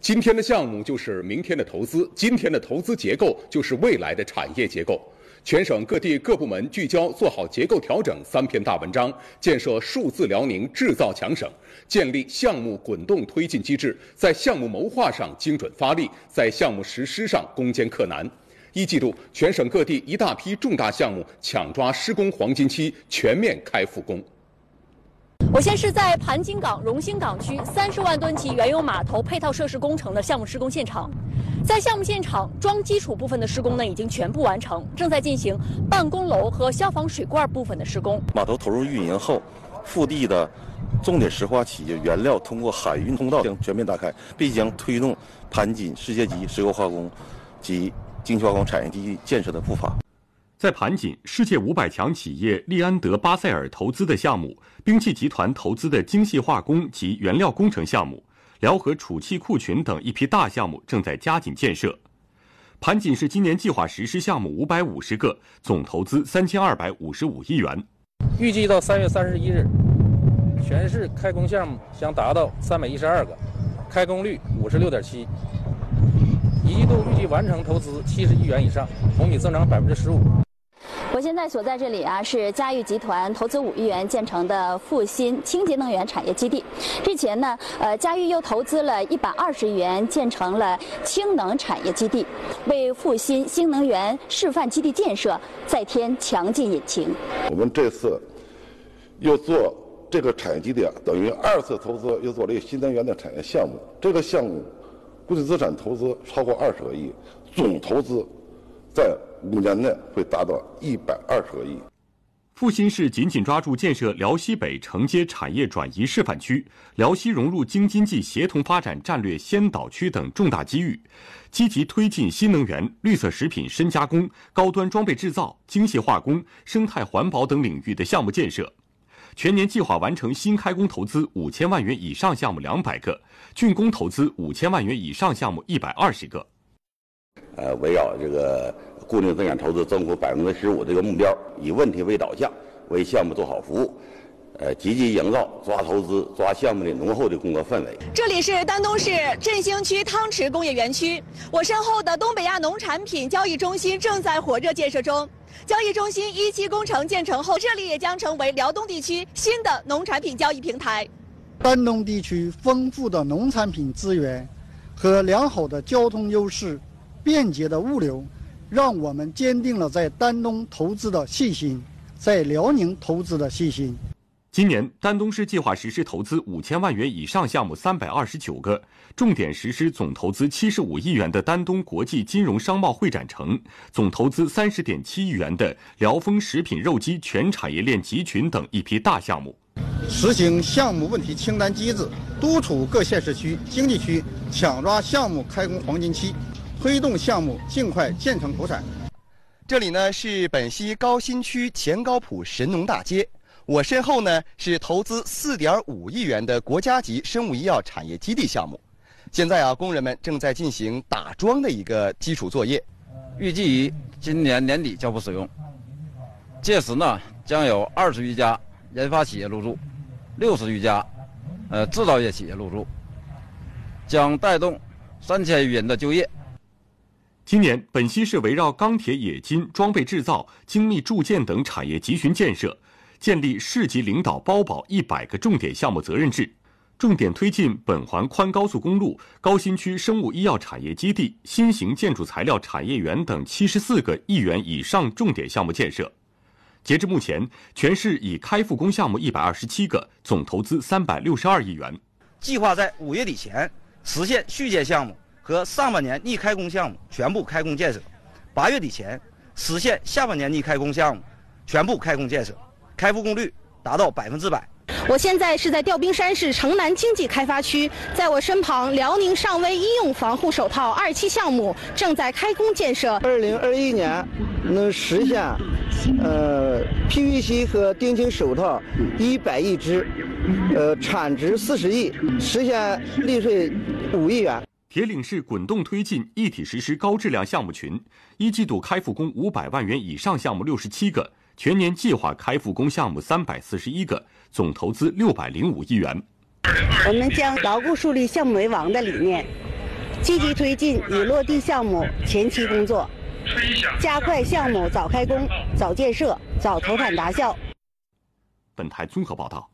今天的项目就是明天的投资，今天的投资结构就是未来的产业结构。全省各地各部门聚焦做好结构调整三篇大文章，建设数字辽宁制造强省，建立项目滚动推进机制，在项目谋划上精准发力，在项目实施上攻坚克难。一季度，全省各地一大批重大项目抢抓施工黄金期，全面开复工。我现是在盘锦港荣兴港区三十万吨级原油码头配套设施工程的项目施工现场，在项目现场桩基础部分的施工呢已经全部完成，正在进行办公楼和消防水罐部分的施工。码头投入运营后，腹地的重点石化企业原料通过海运通道将全面打开，必将推动盘锦世界级石油化工及精细化工产业基地建设的步伐。在盘锦，世界五百强企业利安德巴塞尔投资的项目，兵器集团投资的精细化工及原料工程项目，辽河储气库群等一批大项目正在加紧建设。盘锦市今年计划实施项目五百五十个，总投资三千二百五十五亿元。预计到三月三十一日，全市开工项目将达到三百一十二个，开工率五十六点七。一季度预计完成投资七十亿元以上，同比增长百分之十五。我现在所在这里啊，是嘉裕集团投资五亿元建成的富新清洁能源产业基地。日前呢，呃，嘉裕又投资了一百二十亿元建成了氢能产业基地，为富新新能源示范基地建设再添强劲引擎。我们这次又做这个产业基地啊，等于二次投资，又做了一个新能源的产业项目。这个项目固定资产投资超过二十个亿，总投资在。五年内会达到一百二十个亿。阜新市紧紧抓住建设辽西北承接产业转移示范区、辽西融入京津冀协同发展战略先导区等重大机遇，积极推进新能源、绿色食品深加工、高端装备制造、精细化工、生态环保等领域的项目建设。全年计划完成新开工投资五千万元以上项目两百个，竣工投资五千万元以上项目一百二十个。呃，围绕这个。固定资产投资增幅百分之十五这个目标，以问题为导向，为项目做好服务，呃，积极营造抓投资、抓项目的浓厚的工作氛围。这里是丹东市振兴区汤池工业园区，我身后的东北亚农产品交易中心正在火热建设中。交易中心一期工程建成后，这里也将成为辽东地区新的农产品交易平台。丹东地区丰富的农产品资源和良好的交通优势，便捷的物流。让我们坚定了在丹东投资的信心，在辽宁投资的信心。今年，丹东市计划实施投资五千万元以上项目三百二十九个，重点实施总投资七十五亿元的丹东国际金融商贸会展城，总投资三十点七亿元的辽丰食品肉鸡全产业链集群等一批大项目。实行项目问题清单机制，督促各县市区、经济区抢抓项目开工黄金期。推动项目尽快建成投产。这里呢是本溪高新区前高浦神农大街，我身后呢是投资四点五亿元的国家级生物医药产业基地项目。现在啊，工人们正在进行打桩的一个基础作业，预计于今年年底交付使用。届时呢，将有二十余家研发企业入驻，六十余家呃制造业企业入驻，将带动三千余人的就业。今年，本溪市围绕钢铁、冶金、装备制造、精密铸件等产业集群建设，建立市级领导包保一百个重点项目责任制，重点推进本环宽高速公路、高新区生物医药产业基地、新型建筑材料产业园等七十四个亿元以上重点项目建设。截至目前，全市已开复工项目一百二十七个，总投资三百六十二亿元。计划在五月底前实现续建项目。和上半年逆开工项目全部开工建设，八月底前实现下半年逆开工项目全部开工建设，开复工率达到百分之百。我现在是在调兵山市城南经济开发区，在我身旁，辽宁尚威医用防护手套二期项目正在开工建设。二零二一年能实现，呃，PVC 和丁腈手套一百亿只，呃，产值四十亿，实现利税五亿元。铁岭市滚动推进一体实施高质量项目群，一季度开复工五百万元以上项目六十七个，全年计划开复工项目三百四十一个，总投资六百零五亿元。我们将牢固树立“项目为王”的理念，积极推进已落地项目前期工作，加快项目早开工、早建设、早投产达效。本台综合报道。